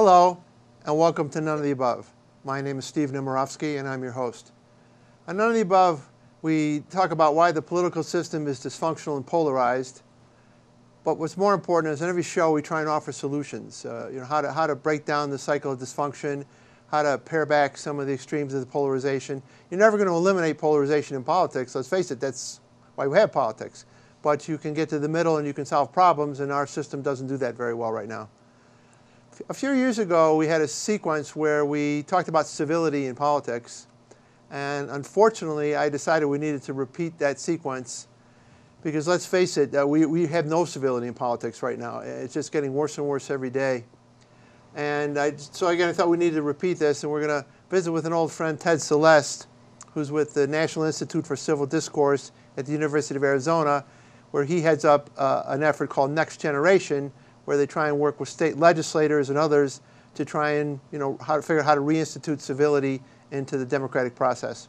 Hello, and welcome to None of the Above. My name is Steve Nemerovski, and I'm your host. On None of the Above, we talk about why the political system is dysfunctional and polarized. But what's more important is in every show we try and offer solutions. Uh, you know, how to, how to break down the cycle of dysfunction, how to pare back some of the extremes of the polarization. You're never going to eliminate polarization in politics. Let's face it, that's why we have politics. But you can get to the middle and you can solve problems, and our system doesn't do that very well right now. A few years ago, we had a sequence where we talked about civility in politics. And unfortunately, I decided we needed to repeat that sequence because let's face it, uh, we, we have no civility in politics right now. It's just getting worse and worse every day. And I, so again, I thought we needed to repeat this, and we're going to visit with an old friend, Ted Celeste, who's with the National Institute for Civil Discourse at the University of Arizona, where he heads up uh, an effort called Next Generation, where they try and work with state legislators and others to try and you know how to figure out how to reinstitute civility into the democratic process.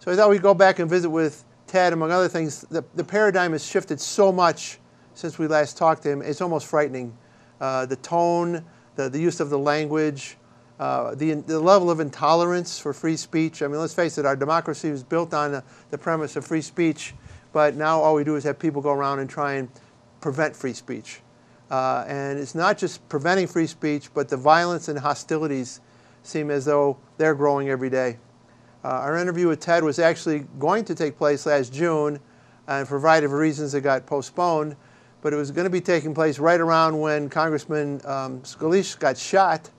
So I thought we'd go back and visit with Ted, among other things. The, the paradigm has shifted so much since we last talked to him. It's almost frightening. Uh, the tone, the, the use of the language, uh, the, the level of intolerance for free speech. I mean, let's face it, our democracy was built on the, the premise of free speech, but now all we do is have people go around and try and prevent free speech. Uh, and it's not just preventing free speech, but the violence and hostilities seem as though they're growing every day. Uh, our interview with Ted was actually going to take place last June, and for a variety of reasons it got postponed, but it was going to be taking place right around when Congressman um, Scalise got shot.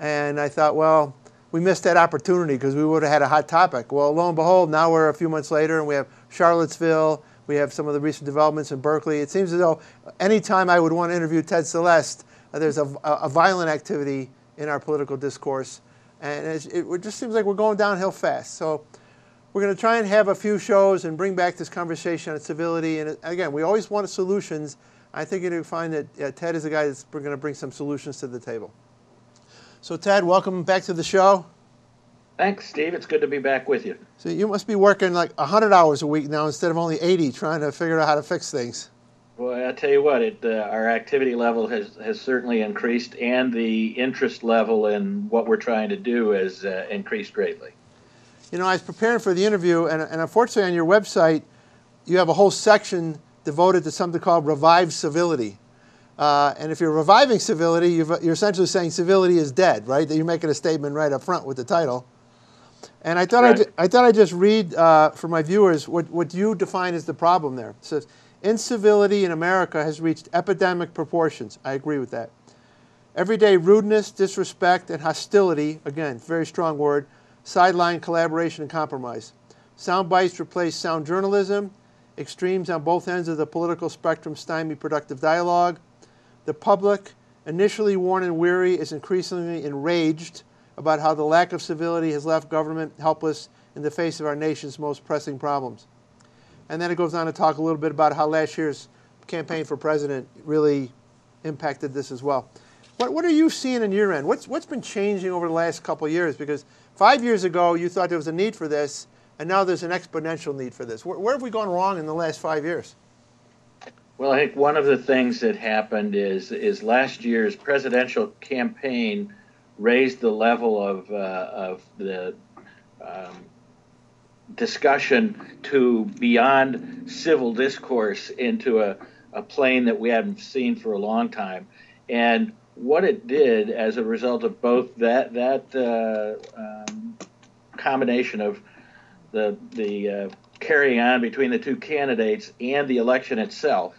And I thought, well, we missed that opportunity because we would have had a hot topic. Well, lo and behold, now we're a few months later and we have Charlottesville we have some of the recent developments in Berkeley. It seems as though anytime I would want to interview Ted Celeste, uh, there's a, a, violent activity in our political discourse. And it, it just seems like we're going downhill fast. So we're going to try and have a few shows and bring back this conversation on civility. And again, we always want solutions. I think you're going to find that uh, Ted is a guy that's going to bring some solutions to the table. So, Ted, welcome back to the show. Thanks, Steve. It's good to be back with you. So you must be working like 100 hours a week now instead of only 80, trying to figure out how to fix things. Boy, I tell you what, it, uh, our activity level has, has certainly increased, and the interest level in what we're trying to do has uh, increased greatly. You know, I was preparing for the interview, and, and unfortunately, on your website, you have a whole section devoted to something called Revive Civility. Uh, and if you're reviving civility, you are essentially saying civility is dead, right? That you're making a statement right up front with the title. And I thought, I'd, I thought I'd just read uh, for my viewers what, what you define as the problem there. It says, incivility in America has reached epidemic proportions. I agree with that. Everyday rudeness, disrespect, and hostility, again, very strong word, sideline collaboration and compromise. Sound bites replace sound journalism. Extremes on both ends of the political spectrum stymie productive dialogue. The public, initially worn and weary, is increasingly enraged about how the lack of civility has left government helpless in the face of our nation's most pressing problems. And then it goes on to talk a little bit about how last year's campaign for president really impacted this as well. What, what are you seeing in your end? What's, what's been changing over the last couple years? Because five years ago, you thought there was a need for this, and now there's an exponential need for this. Where, where have we gone wrong in the last five years? Well, I think one of the things that happened is, is last year's presidential campaign raised the level of, uh, of the um, discussion to beyond civil discourse into a, a plane that we haven't seen for a long time. And what it did as a result of both that, that uh, um, combination of the, the uh, carrying on between the two candidates and the election itself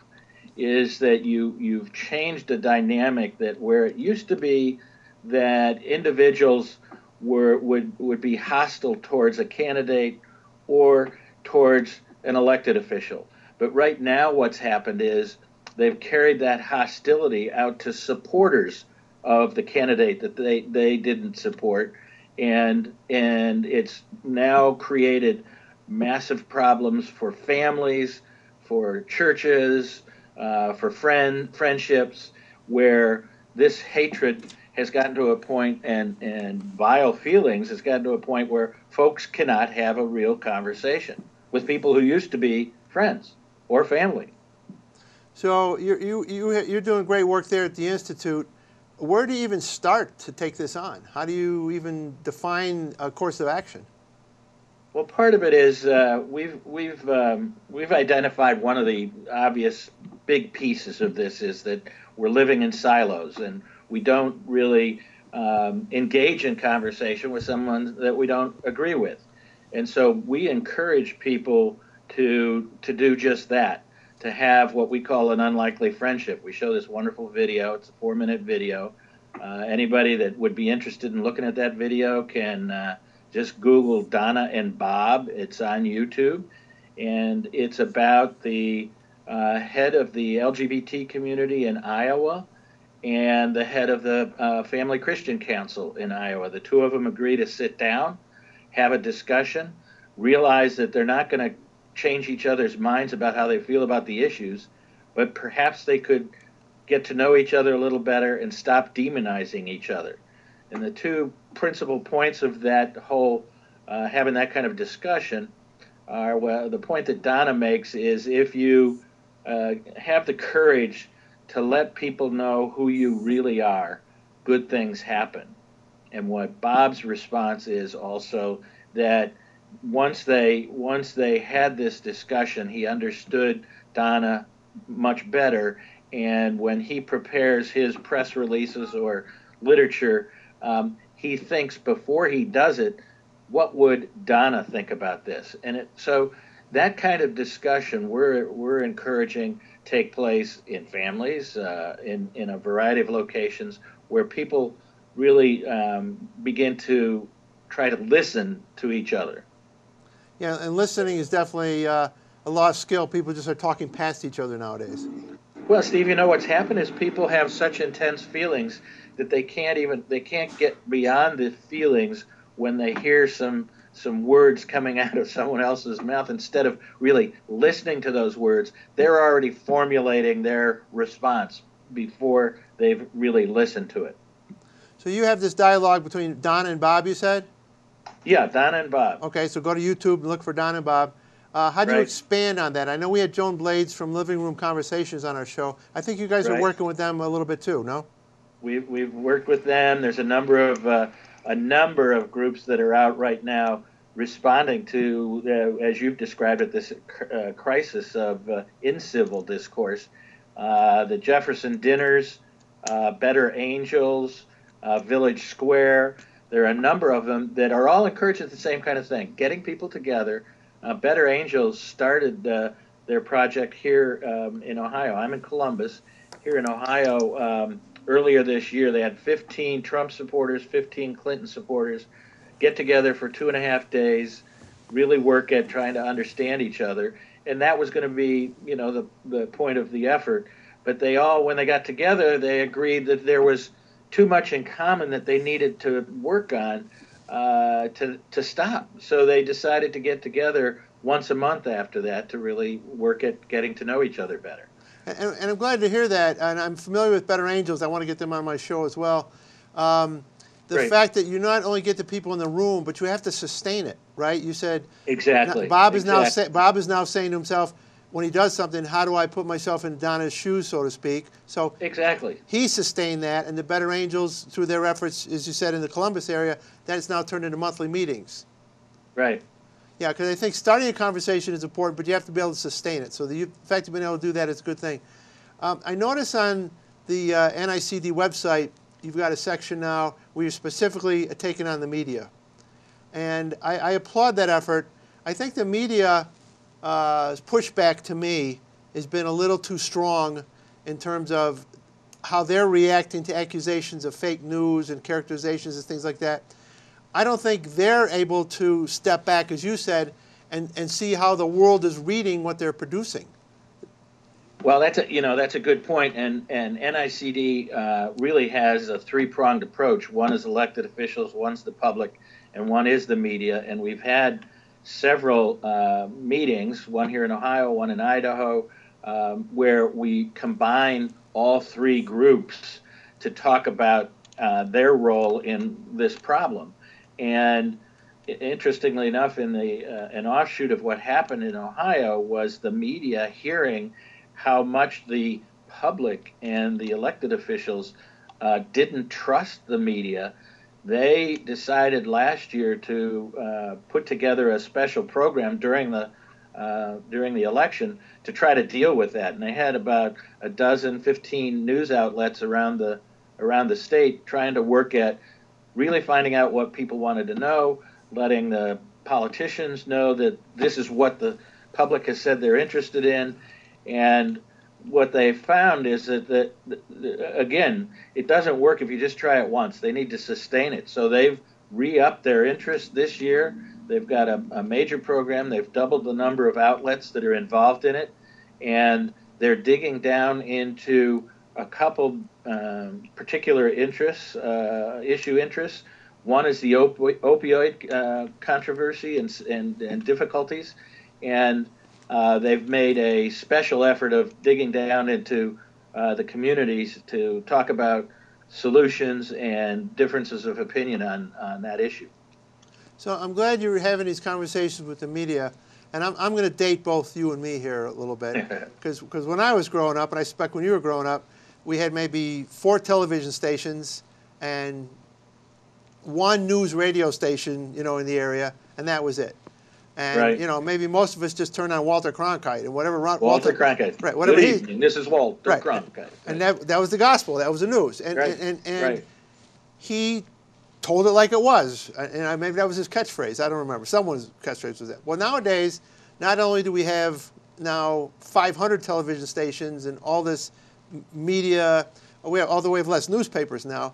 is that you, you've changed a dynamic that where it used to be that individuals were would would be hostile towards a candidate or towards an elected official. But right now, what's happened is they've carried that hostility out to supporters of the candidate that they, they didn't support, and and it's now created massive problems for families, for churches, uh, for friend friendships, where this hatred has gotten to a point and and vile feelings has gotten to a point where folks cannot have a real conversation with people who used to be friends or family. So you you you you're doing great work there at the institute. where do you even start to take this on? How do you even define a course of action? Well, part of it is uh, we've we've um, we've identified one of the obvious big pieces of this is that we're living in silos and we don't really um, engage in conversation with someone that we don't agree with, and so we encourage people to to do just that, to have what we call an unlikely friendship. We show this wonderful video. It's a four minute video. Uh, anybody that would be interested in looking at that video can uh, just Google Donna and Bob. It's on YouTube, and it's about the uh, head of the LGBT community in Iowa and the head of the uh, Family Christian Council in Iowa. The two of them agree to sit down, have a discussion, realize that they're not going to change each other's minds about how they feel about the issues, but perhaps they could get to know each other a little better and stop demonizing each other. And the two principal points of that whole uh, having that kind of discussion are well, the point that Donna makes is if you uh, have the courage to let people know who you really are, good things happen. And what Bob's response is also that once they once they had this discussion, he understood Donna much better. And when he prepares his press releases or literature, um, he thinks before he does it, what would Donna think about this? And it, so that kind of discussion we're we're encouraging take place in families, uh, in in a variety of locations where people really um, begin to try to listen to each other. Yeah, and listening is definitely uh, a lost skill. People just are talking past each other nowadays. Well, Steve, you know what's happened is people have such intense feelings that they can't even they can't get beyond the feelings when they hear some some words coming out of someone else's mouth instead of really listening to those words. They're already formulating their response before they've really listened to it. So you have this dialogue between donna and bob you said? Yeah donna and bob. Okay so go to youtube and look for donna and bob. Uh, how do right. you expand on that? I know we had joan blades from living room conversations on our show. I think you guys right. are working with them a little bit too no? We've, we've worked with them. There's a number of uh, a number of groups that are out right now responding to, uh, as you've described it, this uh, crisis of uh, incivil discourse. Uh, the Jefferson Dinners, uh, Better Angels, Village Square. There are a number of them that are all encouraging the same kind of thing, getting people together. Better Angels started their project here um, in Ohio. I'm in Columbus. Here in Ohio, um, earlier this year, they had 15 Trump supporters, 15 Clinton supporters get together for two and a half days, really work at trying to understand each other. And that was going to be, you know, the, the point of the effort. But they all, when they got together, they agreed that there was too much in common that they needed to work on uh, to, to stop. So they decided to get together once a month after that to really work at getting to know each other better. And, and, I'm glad to hear that. And I'm familiar with Better Angels. I want to get them on my show as well. Um, the Great. fact that you not only get the people in the room, but you have to sustain it, right? You said exactly. Bob is exactly. now say, Bob is now saying to himself, when he does something, how do I put myself in Donna's shoes, so to speak? So exactly, he sustained that, and the Better Angels, through their efforts, as you said, in the Columbus area, that is now turned into monthly meetings. Right. Yeah, because I think starting a conversation is important, but you have to be able to sustain it. So the fact of being able to do that is a good thing. Um, I notice on the uh, NICD website, you've got a section now where you're specifically taking on the media. And I, I applaud that effort. I think the media uh, pushback to me has been a little too strong in terms of how they're reacting to accusations of fake news and characterizations and things like that. I don't think they're able to step back, as you said, and, and see how the world is reading what they're producing. Well, that's a you know that's a good point, and and NICD uh, really has a three pronged approach. One is elected officials, one's the public, and one is the media. And we've had several uh, meetings, one here in Ohio, one in Idaho, um, where we combine all three groups to talk about uh, their role in this problem. And interestingly enough, in the uh, an offshoot of what happened in Ohio was the media hearing how much the public and the elected officials uh, didn't trust the media, they decided last year to uh, put together a special program during the uh, during the election to try to deal with that. And they had about a dozen, 15 news outlets around the around the state trying to work at really finding out what people wanted to know, letting the politicians know that this is what the public has said they're interested in, and what they found is that, that, again, it doesn't work if you just try it once. They need to sustain it. So they've re-upped their interest this year. They've got a, a major program. They've doubled the number of outlets that are involved in it, and they're digging down into a couple um, particular interests, uh, issue interests. One is the opi- opioid uh, controversy and, and, and difficulties, and uh, they've made a special effort of digging down into uh, the communities to talk about solutions and differences of opinion on, on that issue. So I'm glad you're having these conversations with the media. And I'm, I'm going to date both you and me here a little bit. Because when I was growing up, and I suspect when you were growing up, we had maybe four television stations and one news radio station, you know, in the area, and that was it. And Right. you know, maybe most of us just turned on Walter Cronkite and whatever Ron, Walter, Cronkite. right? Whatever Good he, evening. This is Walter Right. Cronkite. and that that was the gospel. That was the news. And Right. and and, and Right. he told it like it was. Uh, and I, maybe that was his catchphrase. I don't remember. Someone's catchphrase was that. Well, nowadays, not only do we have now 500 television stations and all this media, we have, although we have less newspapers now,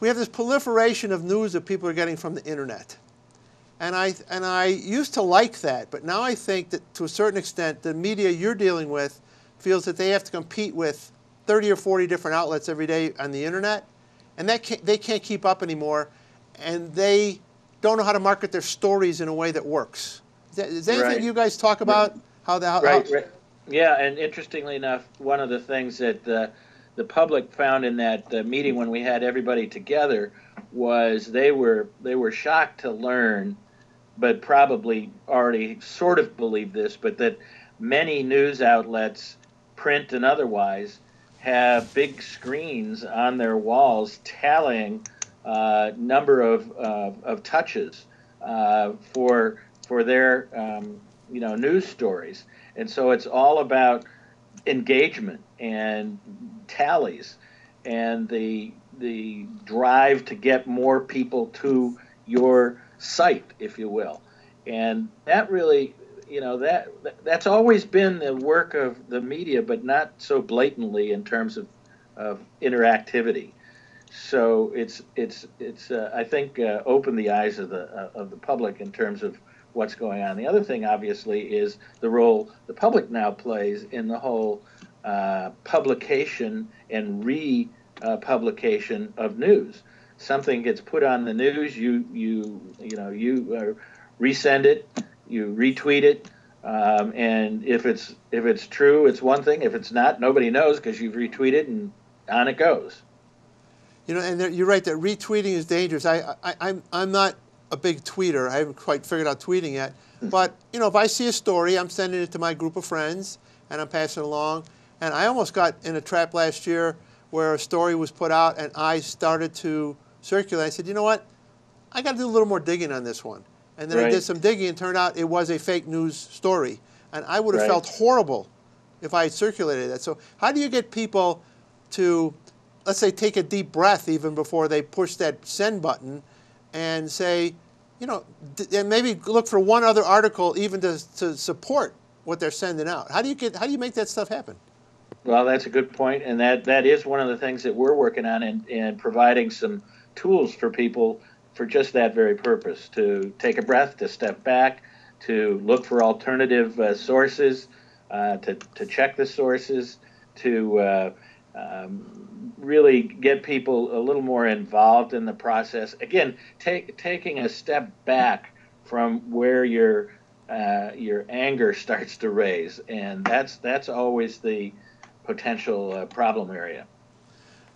we have this proliferation of news that people are getting from the internet. And I, and I used to like that, but now I think that to a certain extent, the media you're dealing with feels that they have to compete with 30 or 40 different outlets every day on the internet, and that can't, they can't keep up anymore, and they don't know how to market their stories in a way that works. Is, that, is anything Right. you guys talk about? How the how, Right, how- right. Yeah, and interestingly enough, one of the things that uh, the public found in that uh, meeting when we had everybody together was they were they were shocked to learn, but probably already sort of believed this, but that many news outlets, print and otherwise, have big screens on their walls tallying uh, number of, of, of touches uh, for for their um, you know news stories, and so it's all about engagement and tallies and the the drive to get more people to your site, if you will, and that really you know that that's always been the work of the media, but not so blatantly in terms of of interactivity. So it's it's it's uh, I think uh, opened the eyes of the uh, of the public in terms of what's going on. The other thing, obviously, is the role the public now plays in the whole uh, publication and re-publication of news. Something gets put on the news, you you you know you uh, resend it, you retweet it, um, and if it's if it's true, it's one thing. If it's not, nobody knows because you've retweeted, and on it goes. You know, and there, you're right that retweeting is dangerous. I, I, I'm, I'm not a big tweeter. I haven't quite figured out tweeting yet. Hmm. But you know, if I see a story, I'm sending it to my group of friends, and I'm passing it along. And I almost got in a trap last year where a story was put out, and I started to circulate. I said, you know what? I got to do a little more digging on this one. And then I did some digging, and turned out it was a fake news story. And I would have Right. felt horrible if I had circulated that. So, how do you get people to, let's say, take a deep breath even before they push that send button and say, you know, and maybe look for one other article even to, to support what they're sending out? How do you get, how do you make that stuff happen? Well, that's a good point, and that that is one of the things that we're working on and and providing some tools for people for just that very purpose to take a breath, to step back, to look for alternative uh, sources, uh, to to check the sources, to uh, um, really get people a little more involved in the process. Again, take, taking a step back from where your uh, your anger starts to raise, and that's that's always the potential uh, problem area.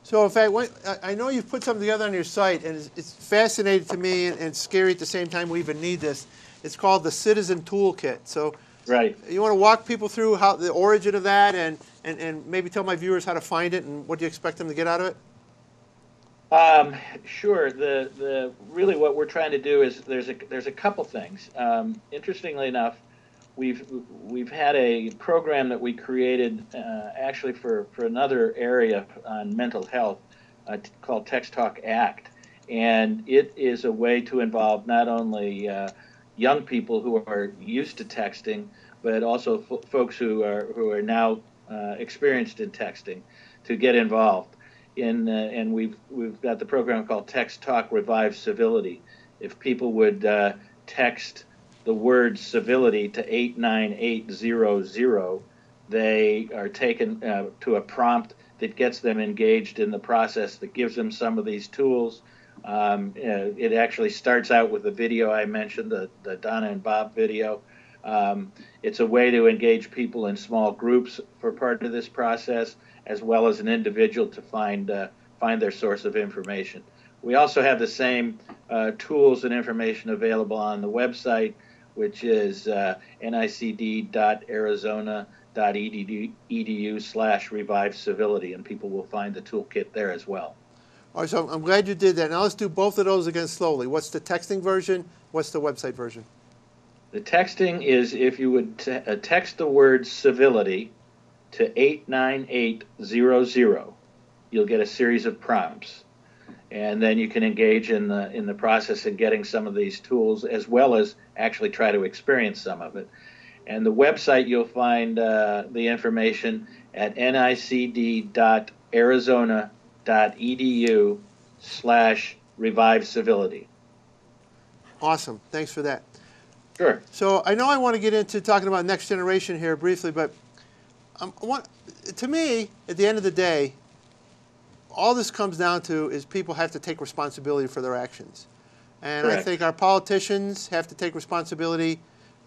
So, in fact, what, I- know you've put something together on your site, and it's, it's fascinating to me and, and scary at the same time. We even need this. It's called the Citizen Toolkit. So, Right. you want to walk people through how the origin of that, and, and, and maybe tell my viewers how to find it and what do you expect them to get out of it? Um, sure. The the really what we're trying to do is there's a there's a couple things. Um, interestingly enough, we've we've had a program that we created uh, actually for for another area on mental health uh, called Text Talk Act, and it is a way to involve not only uh, young people who are used to texting, but also f- folks who are who are now uh, experienced in texting to get involved in, uh, and we've we've got the program called Text Talk Revive Civility. If people would uh, text the word civility to eight nine eight zero zero, they are taken uh, to a prompt that gets them engaged in the process that gives them some of these tools. Um, uh, it actually starts out with the video I mentioned, the, the Donna and Bob video. Um, it's a way to engage people in small groups for part of this process as well as an individual to find uh, find their source of information. We also have the same uh, tools and information available on the website, which is uh, nicd.arizona.edu slash revive civility, and people will find the toolkit there as well. All right, so I'm glad you did that. Now let's do both of those again slowly. What's the texting version? What's the website version? The texting is if you would t- uh, text the word civility to 89800. You'll get a series of prompts. And then you can engage in the in the process of getting some of these tools as well as actually try to experience some of it. And the website you'll find uh, the information at nicd.arizona.edu slash revive civility. Awesome. Thanks for that. Sure. So I know I want to get into talking about next generation here briefly, but um, to me, at the end of the day, all this comes down to is people have to take responsibility for their actions. And Correct. I think our politicians have to take responsibility.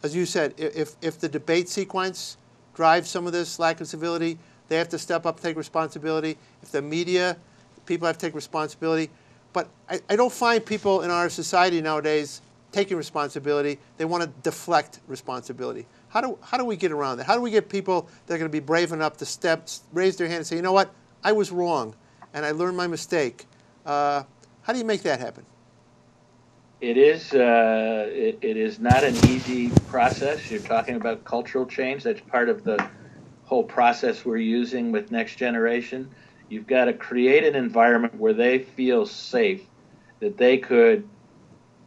As you said, if, if the debate sequence drives some of this lack of civility, they have to step up and take responsibility. If the media, people have to take responsibility. But I, I don't find people in our society nowadays taking responsibility. They want to deflect responsibility. How do, how do we get around that? How do we get people that are going to be brave enough to step, raise their hand and say, you know what, I was wrong and I learned my mistake? Uh, how do you make that happen? It is, uh, it, it is not an easy process. You're talking about cultural change. That's part of the whole process we're using with Next Generation. You've got to create an environment where they feel safe, that they could,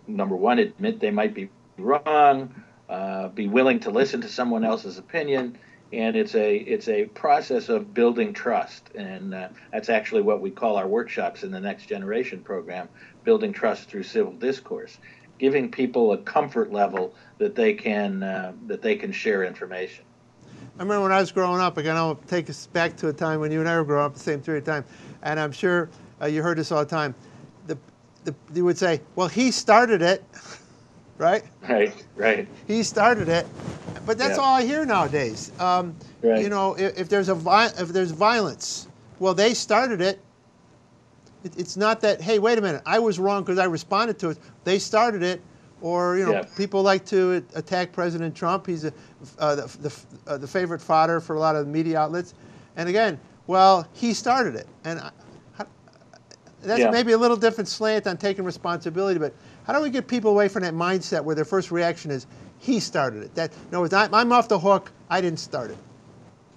number one, admit they might be wrong, uh, be willing to listen to someone else's opinion, and it's a it's a process of building trust, and uh, that's actually what we call our workshops in the Next Generation program, building trust through civil discourse, giving people a comfort level that they can uh, that they can share information. I remember when I was growing up. Again, I'll take us back to a time when you and I were growing up, at the same period of time, and I'm sure uh, you heard this all the time. The, the, you would say, "Well, he started it." right? Right, right. He started it, but that's yeah. all I hear nowadays. Um, right. You know, if, if there's a vi- if there's violence, well, they started it. it. It's not that hey, wait a minute, I was wrong because I responded to it. They started it, or you know, yeah. people like to attack President Trump. He's a, uh, the the, uh, the favorite fodder for a lot of media outlets, and again, well, he started it, and I, that's yeah. maybe a little different slant on taking responsibility, but how do we get people away from that mindset where their first reaction is, he started it? That no, it's not, I'm off the hook. I didn't start it.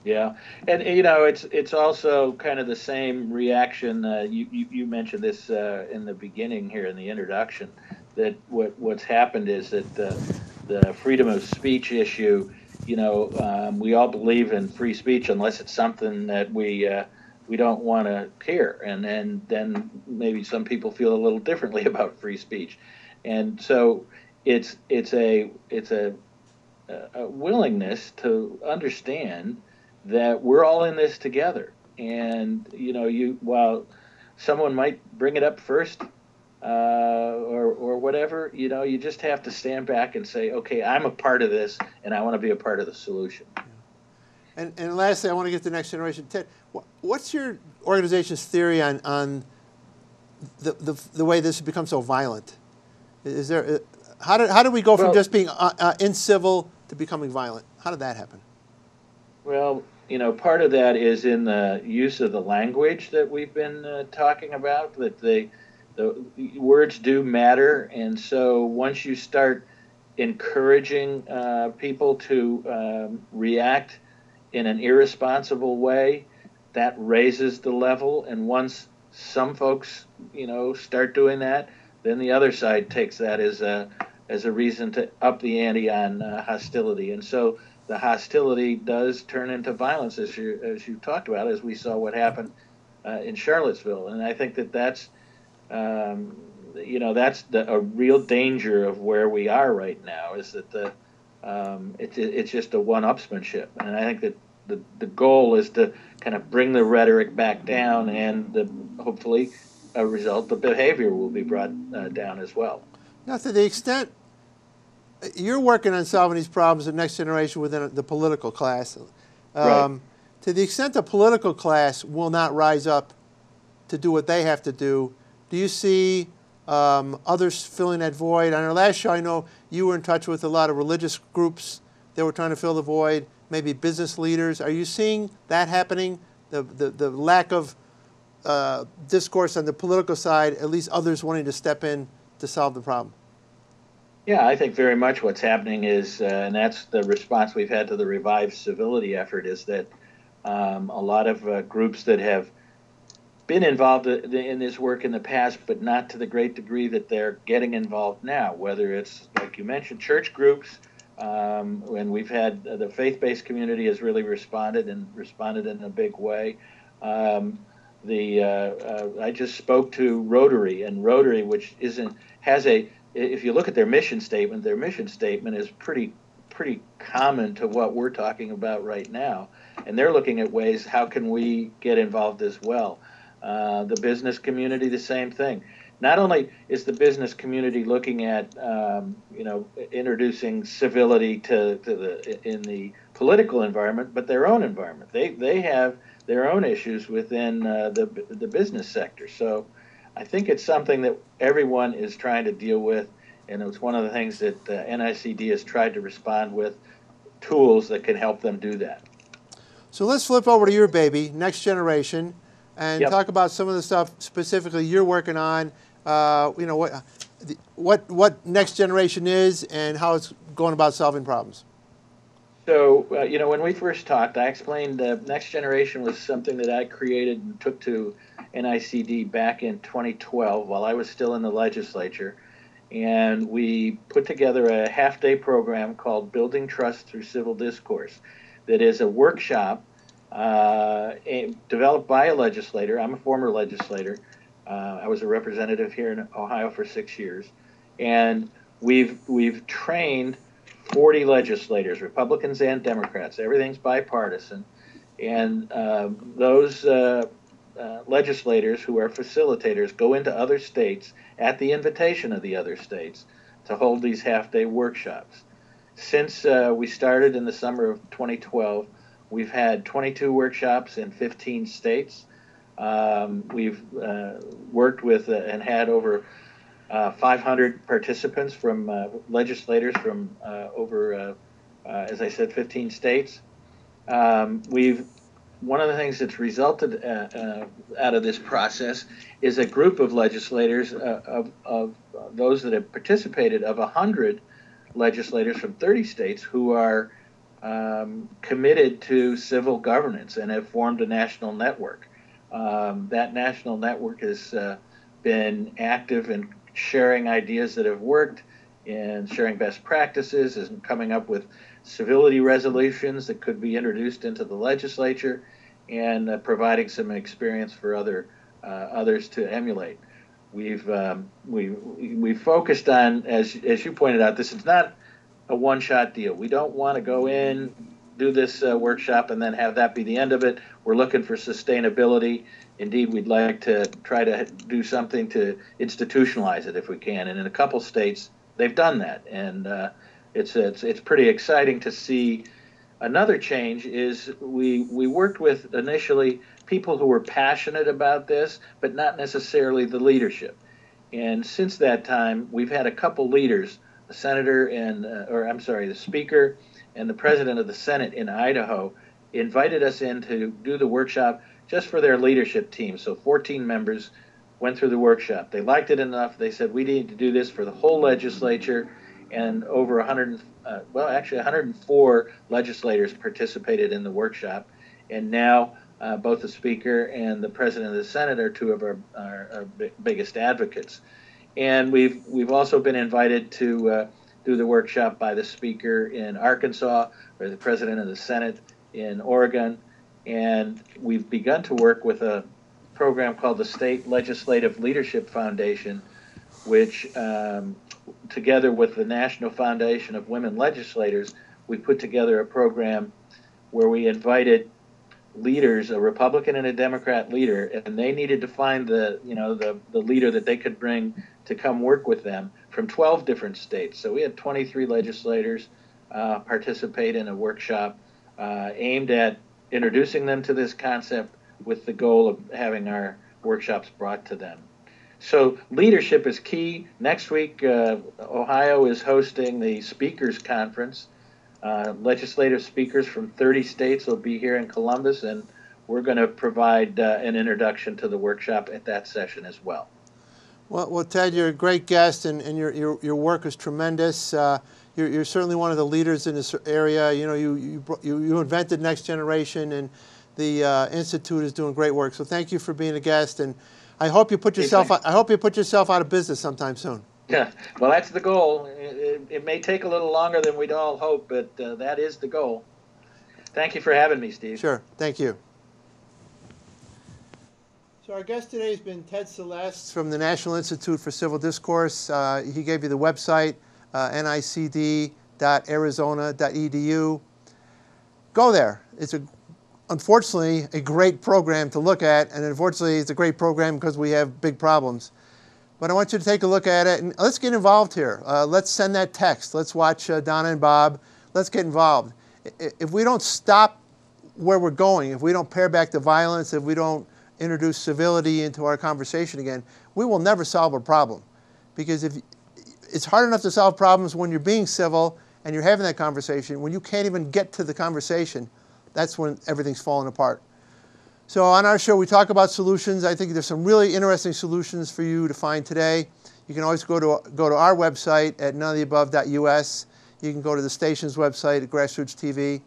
Yeah, and you know, it's it's also kind of the same reaction. Uh, you, you, you mentioned this uh, in the beginning here in the introduction that what what's happened is that the the freedom of speech issue. You know, um, we all believe in free speech unless it's something that we uh, we don't want to hear, and and then maybe some people feel a little differently about free speech and so it's it's a it's a, a willingness to understand that we're all in this together and you know you while someone might bring it up first uh, or or whatever you know you just have to stand back and say okay i'm a part of this and i want to be a part of the solution and, and lastly i want to get to the next generation ted what's your organization's theory on on the, the, the way this has become so violent is there, uh, how did, how did we go from well, just being uh, uh, incivil to becoming violent? How did that happen? Well, you know, part of that is in the use of the language that we've been uh, talking about. That the the words do matter, and so once you start encouraging uh, people to um, react in an irresponsible way, that raises the level. And once some folks, you know, start doing that, then the other side takes that as a as a reason to up the ante on uh, hostility. And so the hostility does turn into violence, as you as you talked about, as we saw what happened uh, in Charlottesville. And I think that that's um, you know that's the, a real danger of where we are right now is that the um, it, it's just a one-upsmanship, and I think that the, the goal is to kind of bring the rhetoric back down, and the, hopefully, a result, the behavior will be brought uh, down as well. Now, to the extent you're working on solving these problems the next generation within the political class, um, right. to the extent the political class will not rise up to do what they have to do, do you see um, others filling that void? On our last show, I know you were in touch with a lot of religious groups that were trying to fill the void, maybe business leaders. Are you seeing that happening? The, the, the lack of uh, discourse on the political side, at least others wanting to step in to solve the problem? Yeah, I think very much what's happening is, uh, and that's the response we've had to the revived civility effort, is that um, a lot of uh, groups that have been involved in this work in the past, but not to the great degree that they're getting involved now, whether it's, like you mentioned, church groups, um, and we've had uh, the faith-based community has really responded and responded in a big way. Um, the uh, uh, I just spoke to Rotary, and Rotary, which isn't has a if you look at their mission statement, their mission statement is pretty pretty common to what we're talking about right now, and they're looking at ways how can we get involved as well. Uh, the business community, the same thing. Not only is the business community looking at, um, you know, introducing civility to, to the in the political environment, but their own environment. They they have their own issues within uh, the the business sector. So, I think it's something that everyone is trying to deal with, and it's one of the things that uh, NICD has tried to respond with tools that can help them do that. So let's flip over to your baby, next generation and Yep. talk about some of the stuff specifically you're working on. Uh, you know what, what what next generation is and how it's going about solving problems. So, uh, you know, when we first talked, I explained uh, Next Generation was something that I created and took to NICD back in 2012 while I was still in the legislature. And we put together a half day program called Building Trust Through Civil Discourse, that is a workshop uh, developed by a legislator. I'm a former legislator. Uh, I was a representative here in Ohio for six years. And we've, we've trained 40 legislators, Republicans and Democrats. Everything's bipartisan. And uh, those uh, legislators who are facilitators go into other states at the invitation of the other states to hold these half day workshops. Since uh, we started in the summer of 2012, we've had 22 workshops in 15 states. Um, we've uh, worked with uh, and had over uh, 500 participants from uh, legislators from uh, over, uh, as I said, 15 states. Um, we've one of the things that's resulted out of this process is a group of legislators of, of those that have participated of 100 legislators from 30 states who are um, committed to civil governance and have formed a national network. Um, that national network has uh, been active in sharing ideas that have worked and sharing best practices and coming up with civility resolutions that could be introduced into the legislature and uh, providing some experience for other uh, others to emulate. We've um, we we focused on as as you pointed out. This is not a one-shot deal. We don't want to go in, do this uh, workshop, and then have that be the end of it. We're looking for sustainability. Indeed, we'd like to try to do something to institutionalize it if we can. And in a couple states, they've done that, and uh, it's it's it's pretty exciting to see. Another change is we we worked with initially people who were passionate about this, but not necessarily the leadership. And since that time, we've had a couple leaders, the senator and uh, or I'm sorry, the speaker and the president of the Senate in Idaho invited us in to do the workshop just for their leadership team. So 14 members went through the workshop. They liked it enough. They said we need to do this for the whole legislature, and over 100, uh, well, actually 104 legislators participated in the workshop, and now uh, both the speaker and the president of the Senate are two of our, our, our biggest advocates. And we've we've also been invited to uh, do the workshop by the speaker in Arkansas or the president of the Senate in Oregon, and we've begun to work with a program called the State Legislative Leadership Foundation, which, um, together with the National Foundation of Women Legislators, we put together a program where we invited leaders, a Republican and a Democrat leader, and they needed to find the you know the the leader that they could bring to come work with them from 12 different states. So we had 23 legislators uh, participate in a workshop uh, aimed at introducing them to this concept with the goal of having our workshops brought to them. So leadership is key. Next week, uh, Ohio is hosting the Speakers Conference. Uh, legislative speakers from 30 states will be here in Columbus, and we're going to provide uh, an introduction to the workshop at that session as well. Well, well Ted, you're a great guest, and, and your, your, your work is tremendous. Uh, you're, you're certainly one of the leaders in this area. You know, you, you, you, invented Next Generation, and the uh, Institute is doing great work. So thank you for being a guest, and I hope you put yourself, I hope you put yourself out of business sometime soon. Yeah, well, that's the goal. It, it, may take a little longer than we'd all hope, but uh, that is the goal. Thank you for having me, Steve. Sure, thank you. So our guest today has been Ted Celeste from the National Institute for Civil Discourse. Uh, he gave you the website, uh, nicd.arizona.edu. Go there. It's a, unfortunately a great program to look at, and unfortunately it's a great program because we have big problems. But I want you to take a look at it and let's get involved here. Uh, let's send that text. Let's watch uh, Donna and Bob. Let's get involved. If we don't stop where we're going, if we don't pare back the violence, if we don't introduce civility into our conversation again, we will never solve a problem. Because if it's hard enough to solve problems when you're being civil and you're having that conversation, when you can't even get to the conversation, that's when everything's falling apart. So on our show, we talk about solutions. I think there's some really interesting solutions for you to find today. You can always go to, go to our website at noneoftheabove.us. You can go to the station's website at Grassroots TV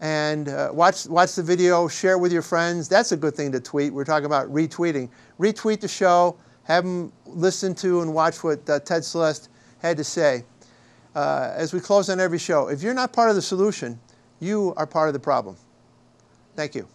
and uh, watch, watch the video, share it with your friends. That's a good thing to tweet. We're talking about retweeting. Retweet the show, have them listen to and watch what uh, Ted Celeste had to say. Uh, as we close on every show, if you're not part of the solution, you are part of the problem. Thank you.